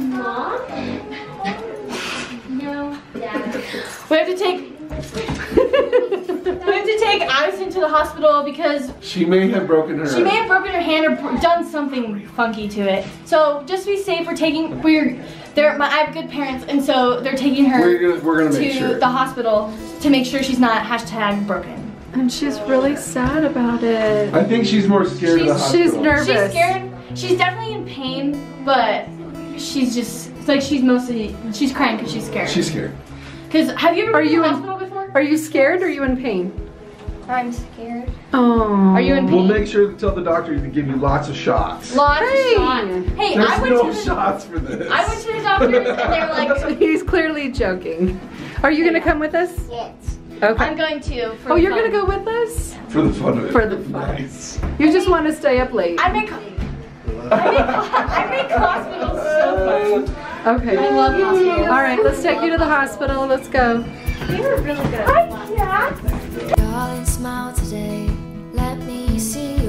Mom? No, Dad. We have to take. we have to take Addison to the hospital because She may have broken her. she may have broken her hand or done something funky to it. So just to be safe, we're taking we're they're my I have good parents, and so they're taking her We're gonna, we're gonna to make sure. the hospital to make sure she's not hashtag broken. And she's really sad about it. I think she's more scared of the hospital. She's nervous. She's scared. She's definitely in pain, but she's just it's like she's mostly she's crying because she's scared. She's scared. Because have you ever Are been you in- hospital before? Are you scared or are you in pain? I'm scared. Oh. Are you in pain? We'll make sure to tell the doctor to give you lots of shots. Lots Hey! of shots. Hey, There's I went no to the shots for this. I went to the doctors and they were like, He's clearly joking. Are you gonna come with us? Yes. Okay. I'm going to. For oh, you're fun. gonna go with us? for the fun of it. For the fun. Nice. You just want to stay up late. I make. I make, I make hospitals so. Okay. I love hospitals. All right, let's take you to the hospital. Let's go. They were really good. Darling, smile today. Let me see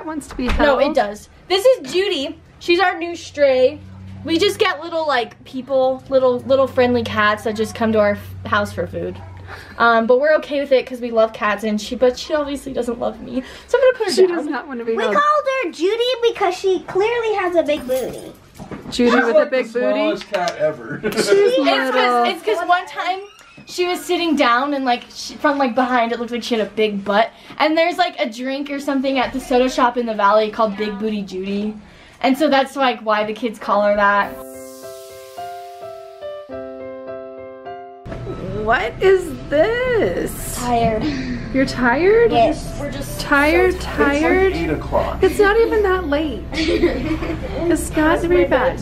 that cat wants to be held. No, it does. This is Judy. She's our new stray. We just get little like people, little little friendly cats that just come to our f- house for food. Um, but we're okay with it because we love cats, and she, but she obviously doesn't love me, so I'm gonna put her She down. does not want to be We held. called her Judy because she clearly has a big booty. Judy with a big the booty. smallest cat ever. She's It's little. it's because one time she was sitting down and like she, from like behind it looked like she had a big butt. And there's like a drink or something at the soda shop in the valley called Big Booty Judy, and so that's like why the kids call her that. What is this? Tired. You're tired? Yes. We're just Tired, It's tired? like 8 o'clock. It's not even that late. It's not very bad.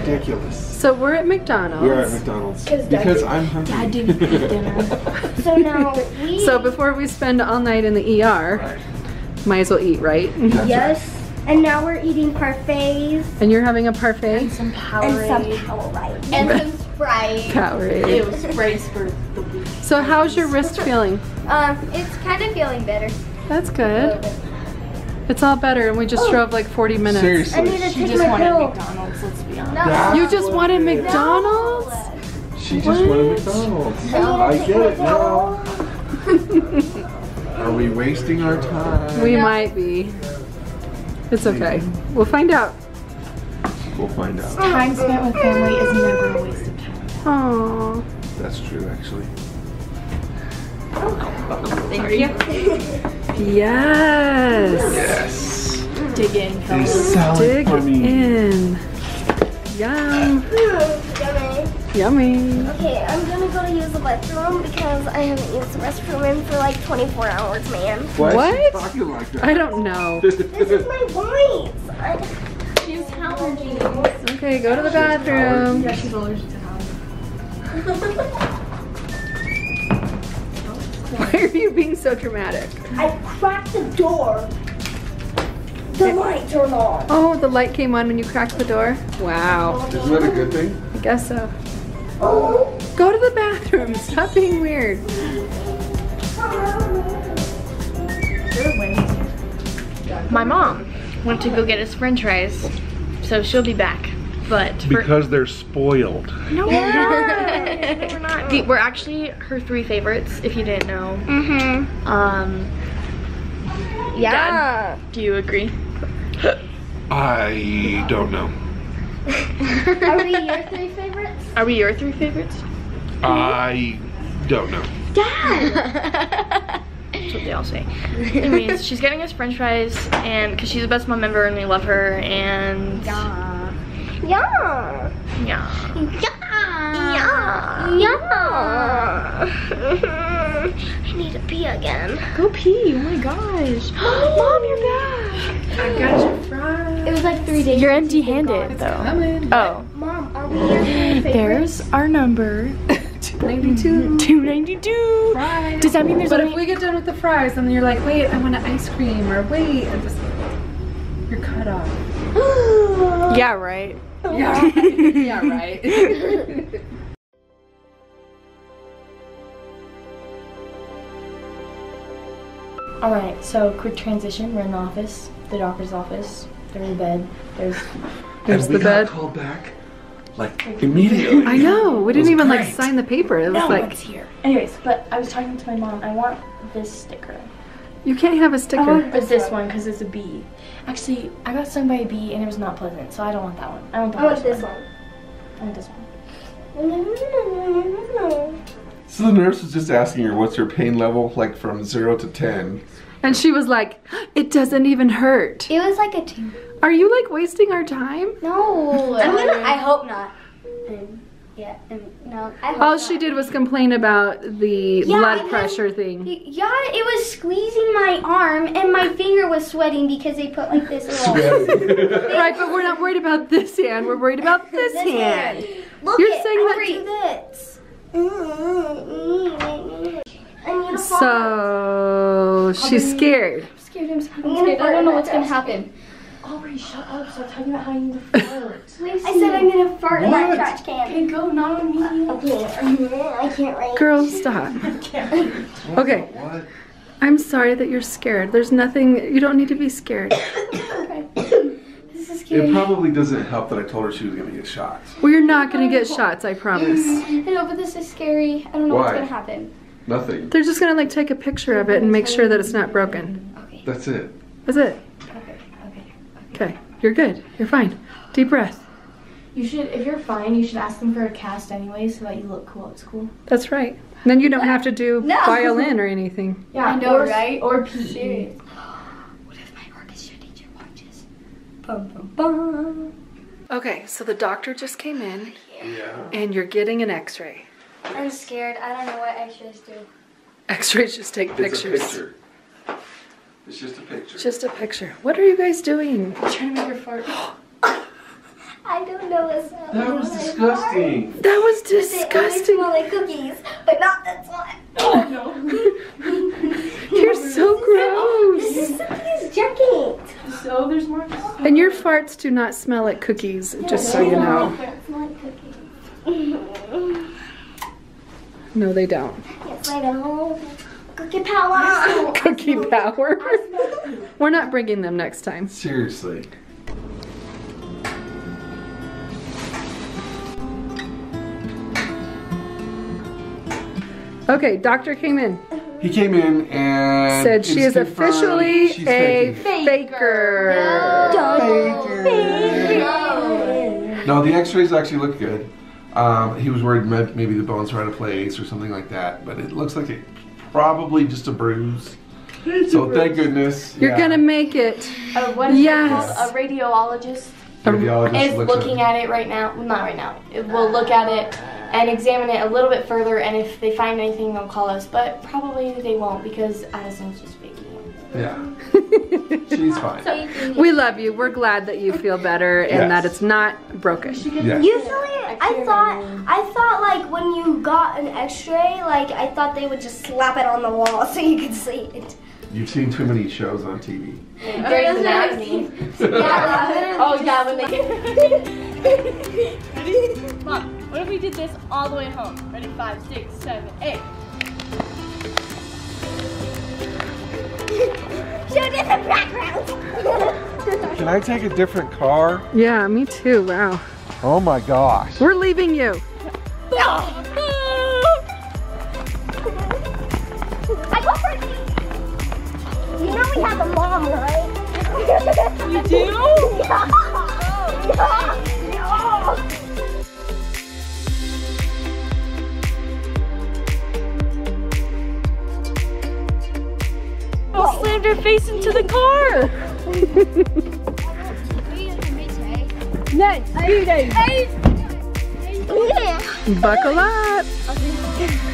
ridiculous. So we're at McDonald's. We're at McDonald's. Because I'm hungry. Dad didn't eat dinner. So now we. So before we spend all night in the ER, Right. might as well eat, right? That's yes. And now we're eating parfaits And you're having a parfait? Some and some Powerade. Powerade. And some Sprite. Powerade. It was Sprite for the week. So how's your wrist feeling? Um, it's kind of feeling better. That's good. It's all better, and we just drove like 40 minutes. Seriously. I need to She take just my wanted pill. McDonald's, let's be honest. That's You just wanted it is. McDonald's? She just wanted McDonald's. I get it now. Are we wasting our time? We might be. It's okay. We'll find out. We'll find out. Time spent with family is never a waste of time. Oh. That's true, actually. Thank you. Yes. Yes. Dig in, They fellas. Dig for me. in. Yum. Yummy. Yummy. Okay, I'm gonna go to use the restroom because I haven't used the restroom in for like 24 hours, man. Why is What? she talking like that? I don't know. This is my voice. I, She's allergies. Okay, go to the bathroom. Yeah, she's allergic to allergies. Why are you being so dramatic? I cracked the door. The light turned on. Oh, the light came on when you cracked the door? Wow. Isn't that a good thing? I guess so. Oh. Go to the bathroom. Stop being weird. My mom went to go get us french fries, so she'll be back. But for, Because they're spoiled. no, we're not. We're not. The- We're actually her three favorites, if you didn't know. Mm-hmm. Um, Yeah. do you agree? I don't know. Are we your three favorites? Are we your three favorites? I don't know. Dad. That's what they all say. Anyways, she's getting us french fries, and because she's the best mom member and we love her, and Yeah. Yeah. yeah. Yeah. Yeah. I need a pee. pee again. Go pee. Oh my gosh. Mom, you're back. I got your fries. It was like three days. You're empty-handed though. Coming. Oh. Mom, are we your favorite? There's our number. 292. 292. Fries. Does that mean there's But only if we get done with the fries and then you're like, wait, I want an ice cream, or wait, and just you're cut off. Yeah, right. Yeah, yeah, right. All right, so quick transition. We're in the office, the doctor's office. They're in bed. There's There's and the we bed. got called back like immediately. I know. We didn't was even like sign the paper. It was no like one's here. Anyways, but I was talking to my mom. I want this sticker. You can't have a sticker. but this one because it's a bee. Actually, I got stung by a bee and it was not pleasant, so I don't want that one. I want the I want this one. one. I want this one. So the nurse was just asking her, "What's your pain level?" Like from zero to ten. And she was like, it doesn't even hurt. It was like a two. Are you like wasting our time? No. I'm gonna, I hope not. Yeah. Um, no. I hope All not. she did was complain about the Yeah, blood because- pressure thing. Yeah, it was squeezing my arm and my finger was sweating because they put like this little. Right, but we're not worried about this hand. We're worried about this, hand. Look You're it, saying I that want this. Mm, mm, mm, I need a fart. So she's scared. I'm scared. I'm scared. I'm scared. I don't know what's gonna happen. Aubrey, shut up. Stop talking about how you need to fart. I said I'm gonna fart in that trash can. okay, go. Not on me. Uh, I can't. I can't wait. Girl, stop. Okay. What? I'm sorry that you're scared. There's nothing, you don't need to be scared. This is scary. It probably doesn't help that I told her she was gonna get shot. We're not gonna get shots, I promise. I know, but this is scary. I don't know Why? what's gonna happen. Nothing. They're just gonna like take a picture of it and make sure that it's not broken. Okay. That's it. That's it. Okay. Okay. Okay, you're good. You're fine. Deep breath. You should, if you're fine, you should ask them for a cast anyway, so that you look cool at school. That's right. Then you don't have to do No. violin or anything. Yeah, I know, or, right? Or PE. What if my orchestra teacher watches? Bum bum bum. Okay, so the doctor just came in Yeah. and you're getting an x-ray. I'm scared. I don't know what x-rays do. X-rays just take It's a pictures. Picture. It's just a picture. Just a picture. What are you guys doing? Trying to make her fart. I don't know what's up. that was disgusting. That was They only disgusting. smell like cookies, but not this one. Oh no. You're so gross. This is gross. somebody's jacket. so there's more. And your farts do not smell like cookies, just so you know. It like cookies. No, they don't. Yes, I know. Cookie power. Cookie power. We're not bringing them next time. Seriously. Okay, doctor came in. He came in and Said she is officially a faking. faker. No, the X-rays actually look good. Um, he was worried maybe the bones were out of place or something like that, but it looks like it probably just a bruise. So thank goodness. You're yeah. gonna make it. Uh, what is Yes. it called? A radiologist Radiologist is looking at it right now. Well, not right now. It will look at it and examine it a little bit further, and if they find anything, they'll call us. But probably they won't because Addison's just faking it. Yeah, she's fine. We love you. We're glad that you feel better and Yes. that it's not broken. Yeah. Usually, I thought, I thought like when you got an X-ray, like I thought they would just slap it on the wall so you could see it. You've seen too many shows on TV. Grey's Anatomy. Oh yeah, when they. Ready? Mom, what if we did this all the way home? Ready? Five, six, seven, eight. Show different backgrounds. Can I take a different car? Yeah, me too. Wow. Oh my gosh. We're leaving you. I go first. You know we have a mom, right? You do? yeah. Yeah. Her face into the car. Next. Buckle up.